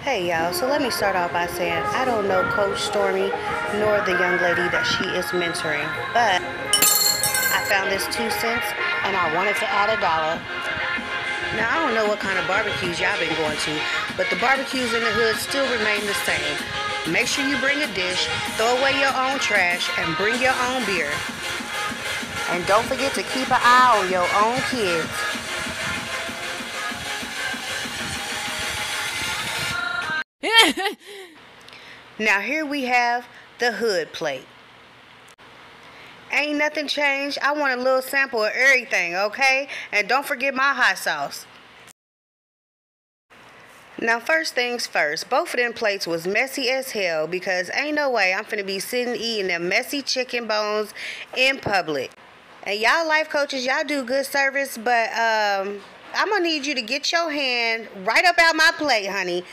Hey y'all, so let me start off by saying I don't know Coach Stormy nor the young lady that she is mentoring, but I found this two cents and I wanted to add a dollar. Now I don't know what kind of barbecues y'all been going to, but the barbecues in the hood still remain the same. Make sure you bring a dish, throw away your own trash, and bring your own beer. And don't forget to keep an eye on your own kids. Now here we have the hood plate. Ain't nothing changed. I want a little sample of everything, okay? And don't forget my hot sauce. Now, first things first, both of them plates was messy as hell because ain't no way I'm finna be sitting eating them messy chicken bones in public. And y'all life coaches, y'all do good service, but um, I'm gonna need you to get your hand right up out my plate, honey.